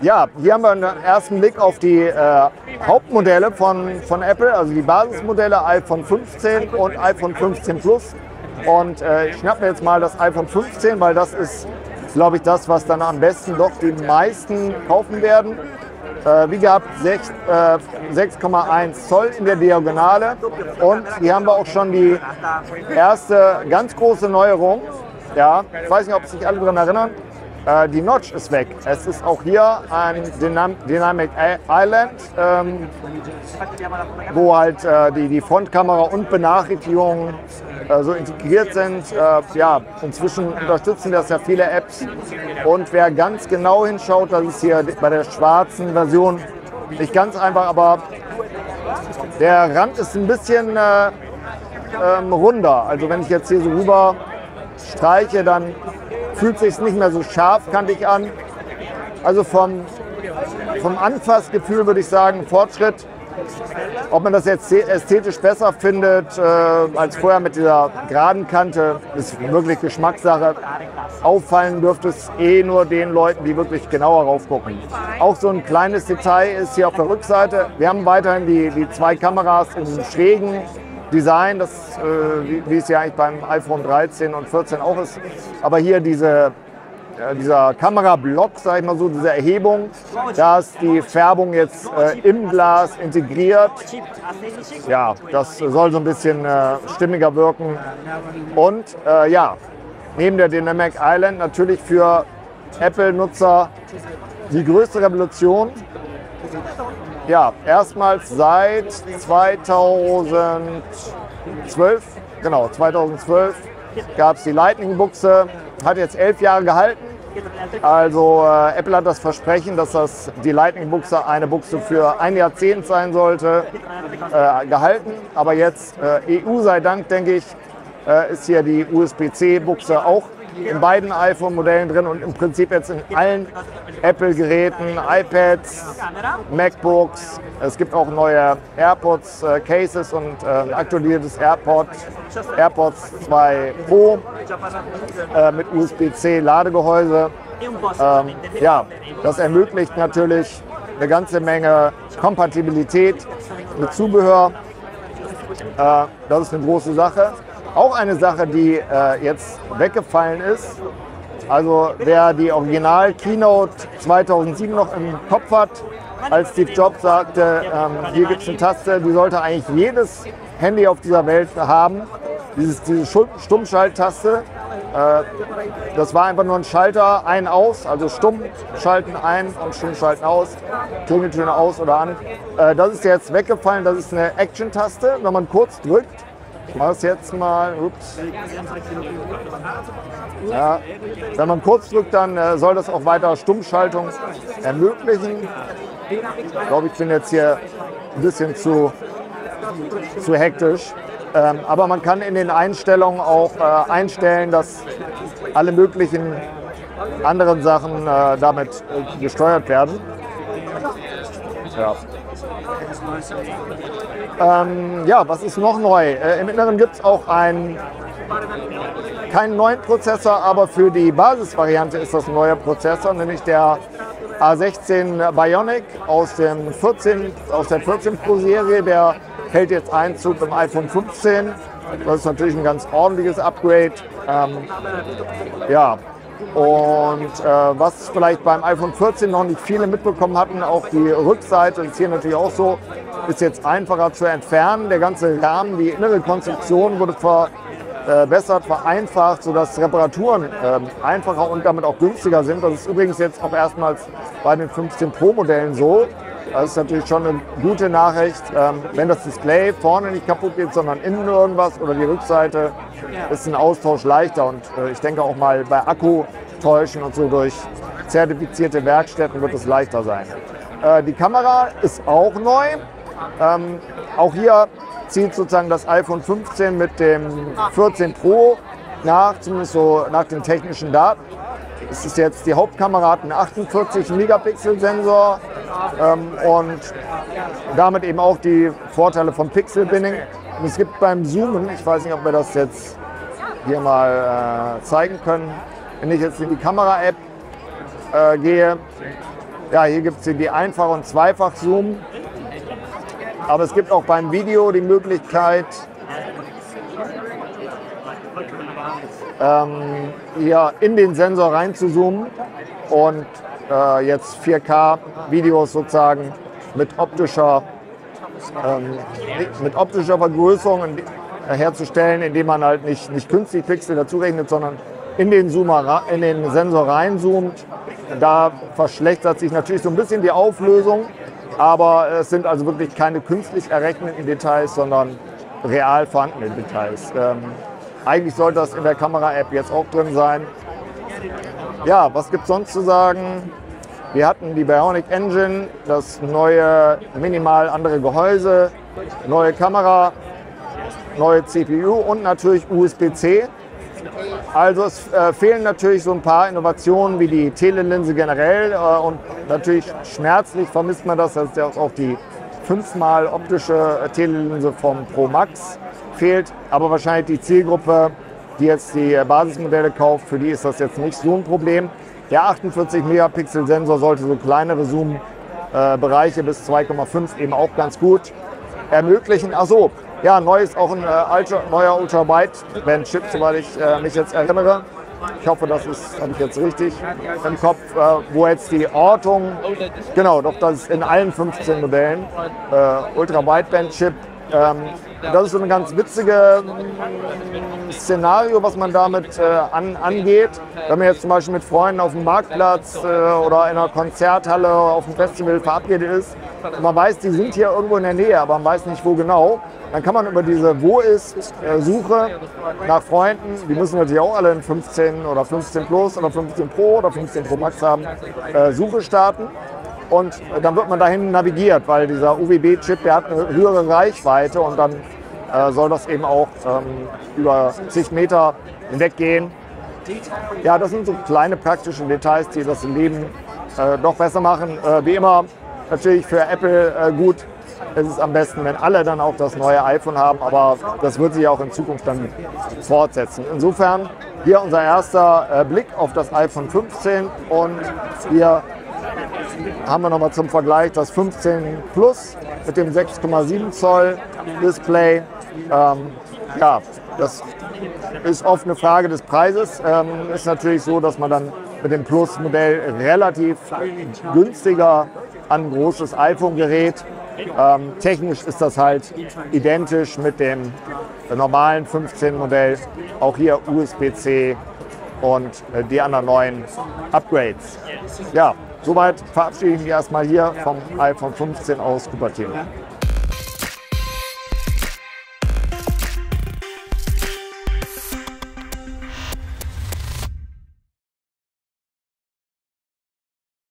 ja, hier haben wir einen ersten Blick auf die äh, Hauptmodelle von, von Apple, also die Basismodelle iPhone 15 und iPhone 15 Plus. Und äh, ich schnappe mir jetzt mal das iPhone 15, weil das ist, glaube ich, das, was dann am besten doch die meisten kaufen werden. Äh, wie gehabt, 6,1 äh, Zoll in der Diagonale. Und hier haben wir auch schon die erste ganz große Neuerung. Ja, ich weiß nicht, ob sich alle daran erinnern. Äh, die Notch ist weg. Es ist auch hier ein Dynam Dynamic Island, ähm, wo halt äh, die, die Frontkamera und Benachrichtigungen äh, so integriert sind. Äh, ja, inzwischen unterstützen das ja viele Apps. Und wer ganz genau hinschaut, das ist hier bei der schwarzen Version nicht ganz einfach, aber der Rand ist ein bisschen äh, ähm, runder. Also wenn ich jetzt hier so rüber streiche, dann fühlt sich nicht mehr so scharfkantig an. Also vom, vom Anfassgefühl würde ich sagen, Fortschritt. Ob man das jetzt ästhetisch besser findet äh, als vorher mit dieser geraden Kante, ist wirklich Geschmackssache. Auffallen dürfte es eh nur den Leuten, die wirklich genauer raufgucken. Auch so ein kleines Detail ist hier auf der Rückseite. Wir haben weiterhin die, die zwei Kameras im schrägen Design, das, äh, wie, es ja eigentlich beim iPhone 13 und 14 auch ist. Aber hier diese, äh, dieser Kamerablock, sage ich mal so, diese Erhebung, da ist die Färbung jetzt äh, im Glas integriert. Ja, das soll so ein bisschen äh, stimmiger wirken. Und äh, ja, neben der Dynamic Island natürlich für Apple-Nutzer die größte Revolution ja, erstmals seit 2012, genau, 2012 gab es die Lightning-Buchse, hat jetzt elf Jahre gehalten. Also äh, Apple hat das Versprechen, dass das die Lightning-Buchse eine Buchse für ein Jahrzehnt sein sollte, äh, gehalten. Aber jetzt äh, EU sei Dank, denke ich, äh, ist hier die USB-C-Buchse auch in beiden iPhone-Modellen drin und im Prinzip jetzt in allen Apple-Geräten, iPads, MacBooks. Es gibt auch neue AirPods äh, Cases und äh, aktualisiertes AirPod, AirPods 2 Pro äh, mit USB-C Ladegehäuse. Ähm, ja, das ermöglicht natürlich eine ganze Menge Kompatibilität mit Zubehör. Äh, das ist eine große Sache. Auch eine Sache, die äh, jetzt weggefallen ist. Also wer die Original Keynote 2007 noch im Kopf hat, als Steve Jobs sagte, ähm, hier gibt es eine Taste, die sollte eigentlich jedes Handy auf dieser Welt haben. Dieses, diese Stummschalttaste, äh, das war einfach nur ein Schalter, ein, aus, also stumm schalten ein und stumm schalten aus, Klingeltöne aus oder an. Äh, das ist jetzt weggefallen, das ist eine Action-Taste. Wenn man kurz drückt, ich mache es jetzt mal. Ups. Ja. Wenn man kurz drückt, dann äh, soll das auch weiter Stummschaltung ermöglichen. Ich glaube, ich bin jetzt hier ein bisschen zu, zu hektisch. Ähm, aber man kann in den Einstellungen auch äh, einstellen, dass alle möglichen anderen Sachen äh, damit äh, gesteuert werden. Ja. Ähm, ja, was ist noch neu? Äh, Im Inneren gibt es auch einen, keinen neuen Prozessor, aber für die Basisvariante ist das ein neuer Prozessor, nämlich der A16 Bionic aus, dem 14, aus der 14 Pro Serie. Der hält jetzt Einzug im iPhone 15. Das ist natürlich ein ganz ordentliches Upgrade. Ähm, ja, und äh, was vielleicht beim iPhone 14 noch nicht viele mitbekommen hatten, auch die Rückseite ist hier natürlich auch so, ist jetzt einfacher zu entfernen. Der ganze Rahmen, die innere Konstruktion wurde verbessert, vereinfacht, sodass Reparaturen äh, einfacher und damit auch günstiger sind. Das ist übrigens jetzt auch erstmals bei den 15 Pro Modellen so. Das ist natürlich schon eine gute Nachricht. Ähm, wenn das Display vorne nicht kaputt geht, sondern innen irgendwas oder die Rückseite, ist ein Austausch leichter. Und äh, ich denke auch mal bei Akkutäuschen und so durch zertifizierte Werkstätten wird es leichter sein. Äh, die Kamera ist auch neu. Ähm, auch hier zieht sozusagen das iPhone 15 mit dem 14 Pro nach, zumindest so nach den technischen Daten. Es ist jetzt die Hauptkamera hat einen 48 Megapixel Sensor ähm, und damit eben auch die Vorteile vom Pixel Binning. Und es gibt beim Zoomen, ich weiß nicht, ob wir das jetzt hier mal äh, zeigen können, wenn ich jetzt in die Kamera-App äh, gehe, Ja, hier gibt es die Einfach- und Zweifach-Zoom. Aber es gibt auch beim Video die Möglichkeit, ähm, hier in den Sensor rein zu zoomen und äh, jetzt 4K-Videos sozusagen mit optischer, ähm, mit optischer Vergrößerung herzustellen, indem man halt nicht, nicht künstlich Pixel dazu rechnet, sondern in den, Zoomer, in den Sensor reinzoomt. Da verschlechtert sich natürlich so ein bisschen die Auflösung, aber es sind also wirklich keine künstlich errechneten Details, sondern real vorhandene Details. Ähm, eigentlich sollte das in der Kamera-App jetzt auch drin sein. Ja, was gibt es sonst zu sagen? Wir hatten die Bionic Engine, das neue, minimal andere Gehäuse, neue Kamera, neue CPU und natürlich USB-C. Also es äh, fehlen natürlich so ein paar Innovationen wie die Telelinse generell äh, und natürlich schmerzlich vermisst man das, dass auch die fünfmal optische äh, Telelinse vom Pro Max fehlt. Aber wahrscheinlich die Zielgruppe, die jetzt die Basismodelle kauft, für die ist das jetzt nicht so ein Problem. Der 48 Megapixel Sensor sollte so kleinere Zoom-Bereiche bis 2,5 eben auch ganz gut ermöglichen. Achso, ja, neu ist auch ein äh, Ultra, neuer Ultra-Wideband-Chip, soweit ich äh, mich jetzt erinnere. Ich hoffe, das ist, habe ich jetzt richtig im Kopf, äh, wo jetzt die Ortung, genau, doch das ist in allen 15 Modellen, äh, Ultra-Wideband-Chip ähm, das ist so ein ganz witziges Szenario, was man damit äh, an, angeht. Wenn man jetzt zum Beispiel mit Freunden auf dem Marktplatz äh, oder in einer Konzerthalle auf dem Festival verabredet ist und man weiß, die sind hier irgendwo in der Nähe, aber man weiß nicht, wo genau, dann kann man über diese Wo ist-Suche äh, nach Freunden, die müssen natürlich auch alle in 15 oder 15 Plus oder 15 Pro oder 15 Pro Max haben, äh, Suche starten und dann wird man dahin navigiert, weil dieser UWB-Chip, der hat eine höhere Reichweite und dann äh, soll das eben auch ähm, über zig Meter hinweggehen. Ja, das sind so kleine praktische Details, die das Leben äh, doch besser machen. Äh, wie immer natürlich für Apple äh, gut. Es ist am besten, wenn alle dann auch das neue iPhone haben, aber das wird sich auch in Zukunft dann fortsetzen. Insofern hier unser erster äh, Blick auf das iPhone 15 und wir haben wir nochmal zum Vergleich das 15 Plus mit dem 6,7 Zoll Display. Ähm, ja, das ist oft eine Frage des Preises. Ähm, ist natürlich so, dass man dann mit dem Plus-Modell relativ günstiger an ein großes iPhone gerät. Ähm, technisch ist das halt identisch mit dem normalen 15 Modell. Auch hier USB-C und äh, die anderen neuen Upgrades. Ja, Soweit verabschiede ich mich erstmal hier vom iPhone 15 aus Cupertino.